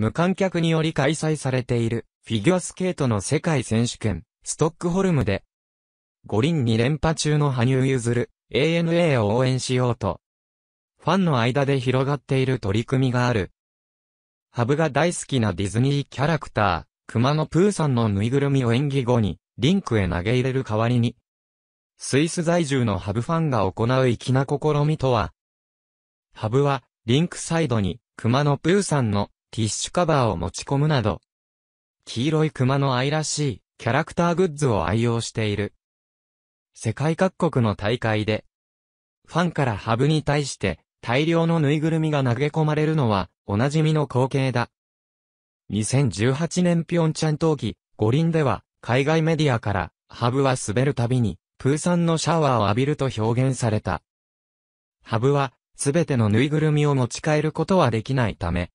無観客により開催されているフィギュアスケートの世界選手権、ストックホルムで、五輪2連覇中の羽生結弦、ANA を応援しようと、ファンの間で広がっている取り組みがある。ハブが大好きなディズニーキャラクター、熊野プーさんのぬいぐるみを演技後に、リンクへ投げ入れる代わりに、スイス在住のハブファンが行う粋な試みとは、ハブは、リンクサイドに、熊野プーさんのティッシュカバーを持ち込むなど、黄色い熊の愛らしいキャラクターグッズを愛用している。世界各国の大会で、ファンからハブに対して大量のぬいぐるみが投げ込まれるのはおなじみの光景だ。2018年ピョンチャン冬季五輪では海外メディアからハブは滑るたびにプーさんのシャワーを浴びると表現された。ハブはすべてのぬいぐるみを持ち帰ることはできないため、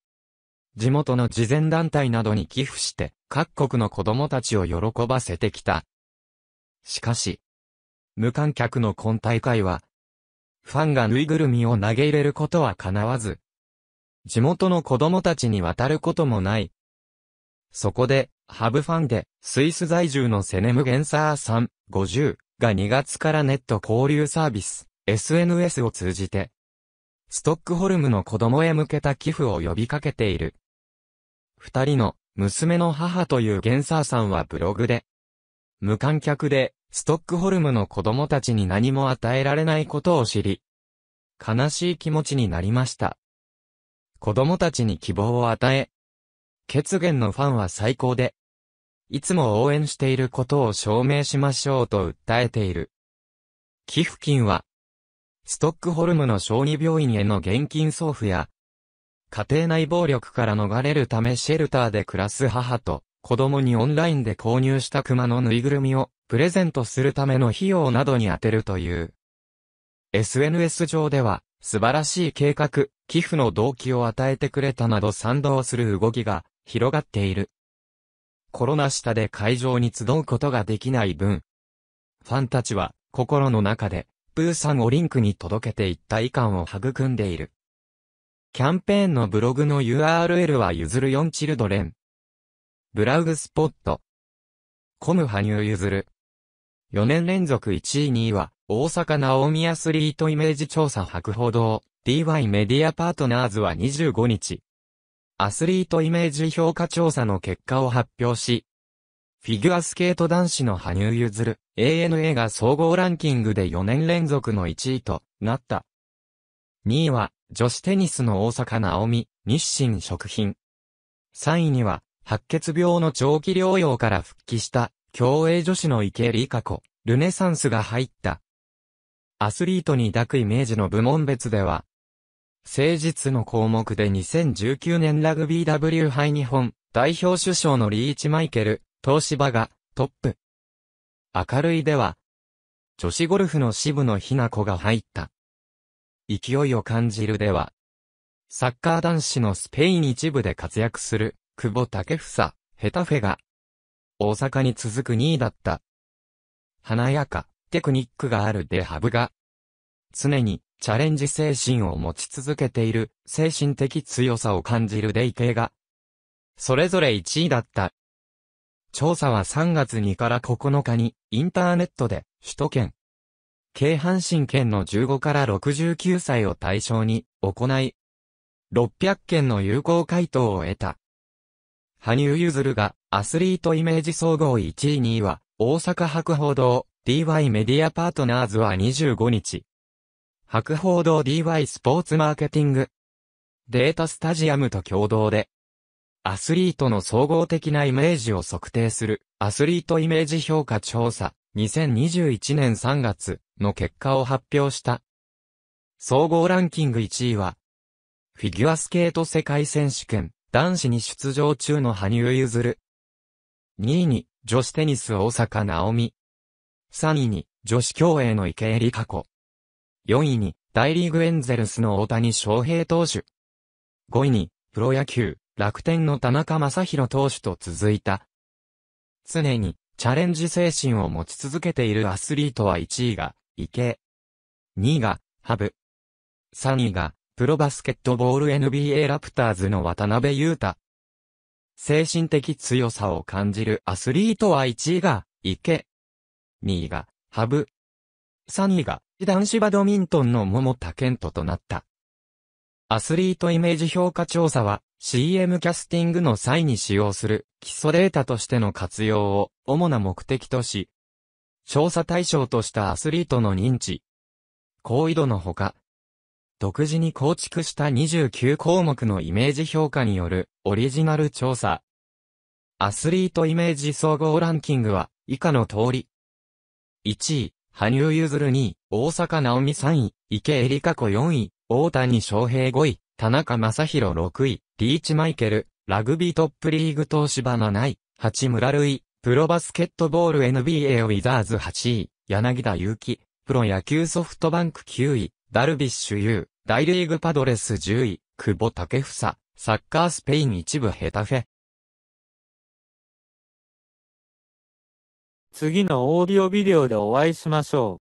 地元の慈善団体などに寄付して各国の子供たちを喜ばせてきた。しかし、無観客の今大会は、ファンがぬいぐるみを投げ入れることは叶わず、地元の子供たちに渡ることもない。そこで、ハブファンで、スイス在住のセネムゲンサーさん、50が2月からネット交流サービス、SNS を通じて、ストックホルムの子供へ向けた寄付を呼びかけている。二人の娘の母というゲンサーさんはブログで、無観客でストックホルムの子供たちに何も与えられないことを知り、悲しい気持ちになりました。子供たちに希望を与え、血源のファンは最高で、いつも応援していることを証明しましょうと訴えている。寄付金は、ストックホルムの小児病院への現金送付や、家庭内暴力から逃れるためシェルターで暮らす母と、子供にオンラインで購入した熊のぬいぐるみを、プレゼントするための費用などに充てるという。SNS 上では、素晴らしい計画、寄付の動機を与えてくれたなど賛同する動きが広がっている。コロナ下で会場に集うことができない分、ファンたちは心の中でプーさんをリンクに届けていった遺憾を育んでいる。キャンペーンのブログの URL は譲る4チルドレン。ブラウグスポット。コム羽生譲る。4年連続1位2位は、大阪ナオミアスリートイメージ調査博報堂、DY メディアパートナーズは25日、アスリートイメージ評価調査の結果を発表し、フィギュアスケート男子の羽生結弦、ANA が総合ランキングで4年連続の1位となった。2位は、女子テニスの大阪直美、日清食品。3位には、白血病の長期療養から復帰した、競泳女子の池江璃花子、ルネサンスが入った。アスリートに抱くイメージの部門別では、誠実の項目で2019年ラグビー W 杯日本代表首相のリーチマイケル、東芝がトップ。明るいでは、女子ゴルフの渋野日向子が入った。勢いを感じるでは、サッカー男子のスペイン一部で活躍する、久保建英、ヘタフェが、大阪に続く2位だった。華やか、テクニックがあるデハブが、常にチャレンジ精神を持ち続けている精神的強さを感じるデイケイが、それぞれ1位だった。調査は3月2から9日にインターネットで首都圏、京阪神県の15から69歳を対象に行い、600件の有効回答を得た。羽生結弦がアスリートイメージ総合1位2位は大阪博報堂 DY メディアパートナーズは25日。博報堂 DY スポーツマーケティングデータスタジアムと共同でアスリートの総合的なイメージを測定するアスリートイメージ評価調査2021年3月の結果を発表した。総合ランキング1位は、フィギュアスケート世界選手権男子に出場中の羽生結弦。2位に女子テニス大阪直美。3位に女子競泳の池江璃花子。4位に大リーグエンゼルスの大谷翔平投手。5位にプロ野球楽天の田中正宏投手と続いた。常にチャレンジ精神を持ち続けているアスリートは1位が池2位がハブ。3位がプロバスケットボール NBA ラプターズの渡辺裕太。精神的強さを感じるアスリートは1位が池。2位がハブ。3位が男子バドミントンの桃田健人となった。アスリートイメージ評価調査は CM キャスティングの際に使用する基礎データとしての活用を主な目的とし、調査対象としたアスリートの認知、高緯度のほか、独自に構築した29項目のイメージ評価によるオリジナル調査。アスリートイメージ総合ランキングは以下の通り。1位、羽生結弦2位、大阪直美3位、池江璃花子4位、大谷翔平5位、田中正宏6位、リーチマイケル、ラグビートップリーグ東芝7位、八村塁、プロバスケットボール NBA ウィザーズ8位、柳田祐希、プロ野球ソフトバンク9位、ダルビッシュ有、大リーグパドレス10位、久保建英、サッカースペイン一部ヘタフェ。次のオーディオビデオでお会いしましょう。